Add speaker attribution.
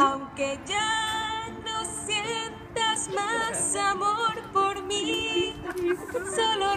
Speaker 1: Aunque ya no sientas más amor por mí, solo